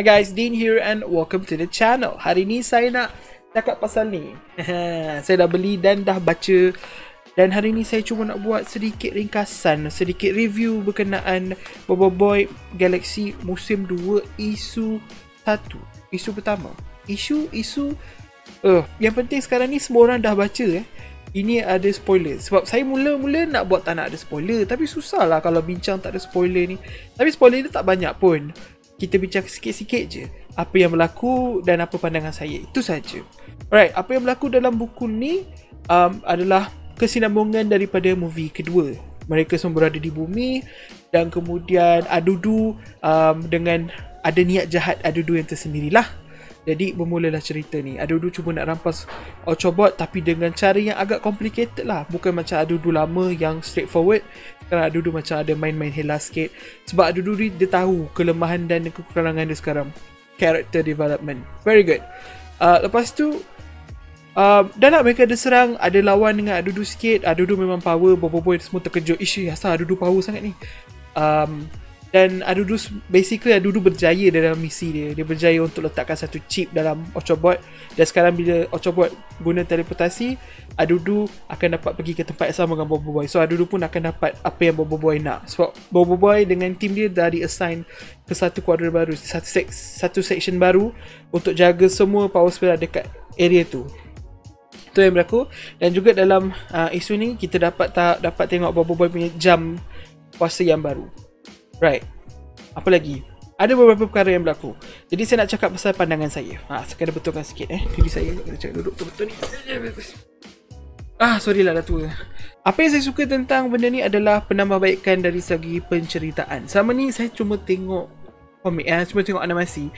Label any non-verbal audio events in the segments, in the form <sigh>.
Hi guys, Dean here and welcome to the channel. Hari ni saya nak cakap pasal ni. <laughs> saya dah beli dan dah baca dan hari ni saya cuma nak buat sedikit ringkasan, sedikit review berkenaan Bobo Boy Galaxy musim 2 isu 1. Isu pertama. Isu isu uh, yang penting sekarang ni semua orang dah baca eh. Ini ada spoiler Sebab saya mula-mula nak buat tak nak ada spoiler Tapi susah lah kalau bincang tak ada spoiler ni Tapi spoiler ni tak banyak pun kita bincang sikit-sikit je apa yang berlaku dan apa pandangan saya. Itu saja. Alright, apa yang berlaku dalam buku ni um, adalah kesinambungan daripada movie kedua. Mereka semua berada di bumi dan kemudian Adudu um, dengan ada niat jahat Adudu yang tersendirilah. Jadi bermulalah cerita ni. Adudu cuba nak rampas Ochobot Tapi dengan cara yang agak complicated lah. Bukan macam Adudu lama yang straightforward. Sekarang Adudu macam ada main-main hela sikit. Sebab Adudu ni dia tahu kelemahan dan kekurangan dia sekarang. Character development. Very good. Uh, Lepas tu uh, Dah nak mereka ada serang Ada lawan dengan Adudu sikit. Adudu memang power Bobo-boy semua terkejut. Ish asal Adudu power sangat ni? Um, dan Adudu basically Adudu berjaya dalam misi dia. Dia berjaya untuk letakkan satu chip dalam Ochobot dan sekarang bila Ochobot guna teleportasi, Adudu akan dapat pergi ke tempat yang sama dengan Bobo Boy. So Adudu pun akan dapat apa yang Bobo Boy nak. Sebab Bobo Boy dengan tim dia dah di-assign ke satu kuadran baru, satu sek, satu section baru untuk jaga semua power spell dekat area tu. Itu yang berlaku dan juga dalam uh, isu ni kita dapat tak dapat tengok Bobo Boy punya jam kuasa yang baru. Right. Apa lagi? Ada beberapa perkara yang berlaku. Jadi saya nak cakap pasal pandangan saya. Ha, saya kena betulkan sikit eh. Jadi saya kena cakap duduk betul-betul ni. Ah, sorry lah dah tua. Apa yang saya suka tentang benda ni adalah penambahbaikan dari segi penceritaan. Sama ni saya cuma tengok komik eh, cuma tengok animasi.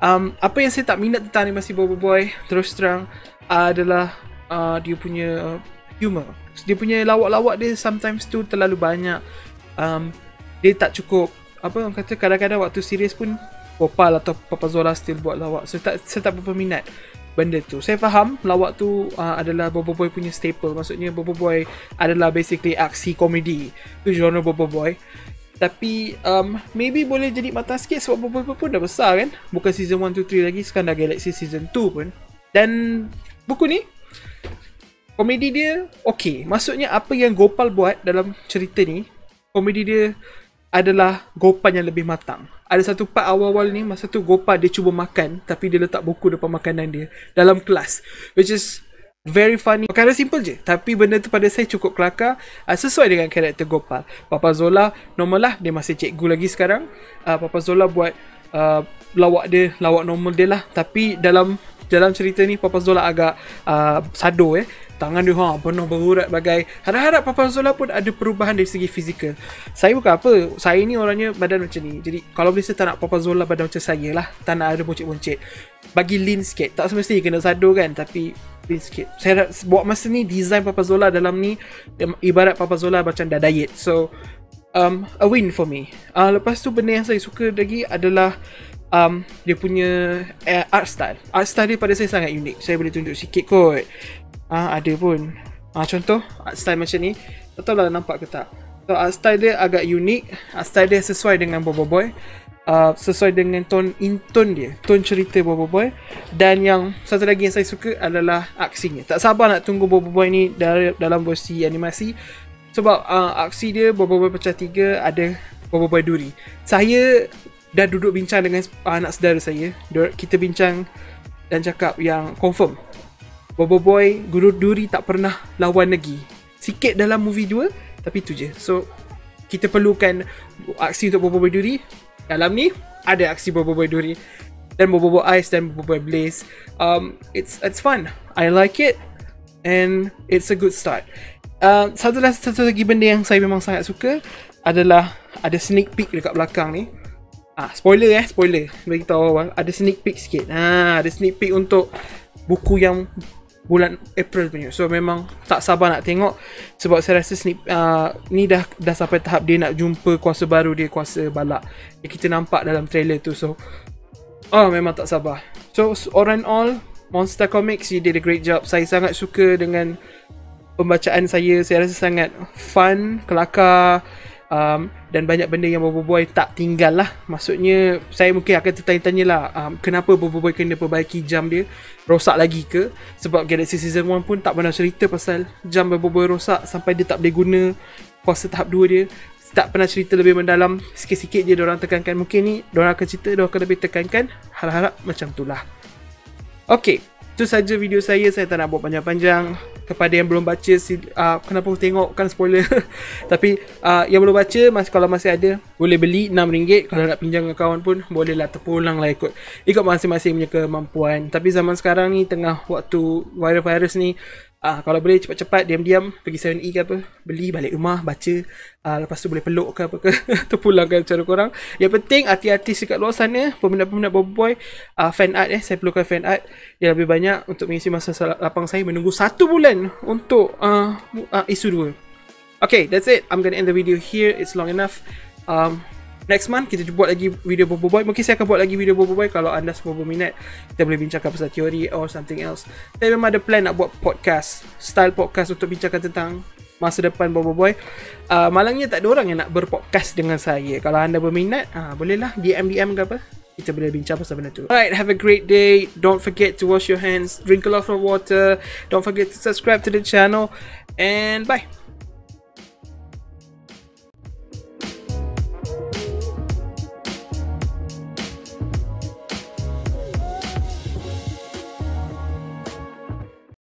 Um, apa yang saya tak minat tentang animasi Bobo Boy terus terang uh, adalah uh, dia punya humor. Dia punya lawak-lawak dia sometimes tu terlalu banyak. Um, dia tak cukup apa orang kata kadang-kadang waktu serius pun Popal atau Papa Zola still buat lawak. So tak, saya tak berapa minat benda tu. Saya faham lawak tu uh, adalah Bobo Boy punya staple. Maksudnya Bobo Boy adalah basically aksi komedi. Tu genre Bobo Boy. Tapi um, maybe boleh jadi mata sikit sebab Bobo Boy pun dah besar kan? Bukan season 1, 2, 3 lagi sekarang dah Galaxy season 2 pun. Dan buku ni komedi dia okay. Maksudnya apa yang Gopal buat dalam cerita ni komedi dia adalah Gopan yang lebih matang. Ada satu part awal-awal ni masa tu Gopan dia cuba makan tapi dia letak buku depan makanan dia dalam kelas which is very funny. Perkara simple je tapi benda tu pada saya cukup kelakar uh, sesuai dengan karakter Gopal. Papa Zola normal lah dia masih cikgu lagi sekarang. Uh, Papa Zola buat uh, lawak dia lawak normal dia lah tapi dalam dalam cerita ni Papa Zola agak uh, sado eh tangan dia ha penuh berurat bagai. Harap-harap Papa Zola pun ada perubahan dari segi fizikal. Saya bukan apa saya ni orangnya badan macam ni. Jadi kalau boleh saya tak nak Papa Zola badan macam saya lah tak nak ada boncet-boncet bagi lean sikit tak semestinya kena sado kan tapi lean sikit. Saya buat masa ni design Papa Zola dalam ni ibarat Papa Zola macam dah diet. So um, a win for me. Uh, lepas tu benda yang saya suka lagi adalah um, dia punya uh, art style. Art style dia pada saya sangat unik. Saya boleh tunjuk sikit kot Ah ada pun. Ah contoh art style macam ni. Tak tahu lah nampak ke tak. So art style dia agak unik. Art style dia sesuai dengan Bobo Boy. Uh, sesuai dengan tone in tone dia tone cerita Bobo Boy dan yang satu lagi yang saya suka adalah aksinya tak sabar nak tunggu Bobo Boy ni dari, dalam versi animasi sebab uh, aksi dia Bobo Boy pecah tiga ada Bobo Boy duri saya dah duduk bincang dengan anak saudara saya kita bincang dan cakap yang confirm Bobo Boy Guru Duri tak pernah lawan lagi. Sikit dalam movie 2 Tapi tu je. So Kita perlukan Aksi untuk Bobo Boy Duri. Dalam ni Ada aksi Bobo Boy Duri Dan Bobo Boy Ice Dan Bobo Boy Blaze. Um, It's it's fun. I like it And It's a good start. Uh, Satu lagi Satu lagi benda yang Saya memang sangat suka Adalah Ada sneak peek dekat belakang ni. Ah, spoiler eh, spoiler. Bagi tahu ada sneak peek sikit. Ha, ada sneak peek untuk buku yang bulan April punya. So memang tak sabar nak tengok sebab saya rasa snip, uh, ni dah dah sampai tahap dia nak jumpa kuasa baru dia kuasa balak. Yang kita nampak dalam trailer tu. So oh memang tak sabar. So all in all Monster Comics he did a great job. Saya sangat suka dengan pembacaan saya. Saya rasa sangat fun, kelakar. Um, dan banyak benda yang Bobo Boy tak tinggal lah. Maksudnya saya mungkin akan tertanya-tanya lah um, kenapa Bobo Boy kena perbaiki jam dia? Rosak lagi ke? Sebab Galaxy Season 1 pun tak pernah cerita pasal jam Bobo Boy rosak sampai dia tak boleh guna kuasa tahap 2 dia. Tak pernah cerita lebih mendalam sikit-sikit je orang tekankan. Mungkin ni orang akan cerita orang akan lebih tekankan harap-harap macam tu lah. Okay, itu saja video saya. Saya tak nak buat panjang-panjang kepada yang belum baca uh, kenapa tengok kan spoiler? <laughs> Tapi uh, yang belum baca mas kalau masih ada boleh beli RM6 kalau nak pinjam dengan kawan pun bolehlah terpulang lah ikut. Ikut masing-masing punya kemampuan. Tapi zaman sekarang ni tengah waktu virus-virus ni Ah, kalau boleh cepat-cepat diam-diam pergi 7E ke apa, beli balik rumah, baca, ah, lepas tu boleh peluk ke apa ke, <laughs> terpulangkan cara korang. Yang penting hati-hati dekat luar sana, peminat-peminat Bob Boy, ah, fan art eh, saya perlukan fan art yang lebih banyak untuk mengisi masa lapang saya menunggu satu bulan untuk uh, uh, isu 2. Okay, that's it. I'm gonna end the video here. It's long enough. Um, next month kita buat lagi video Bobo Boy mungkin saya akan buat lagi video Bobo Boy kalau anda semua berminat kita boleh bincangkan pasal teori or something else saya memang ada plan nak buat podcast style podcast untuk bincangkan tentang masa depan Bobo Boy uh, malangnya tak ada orang yang nak berpodcast dengan saya kalau anda berminat uh, bolehlah DM-DM ke apa kita boleh bincang pasal benda tu. Alright, have a great day. Don't forget to wash your hands, drink a lot of water. Don't forget to subscribe to the channel. And bye.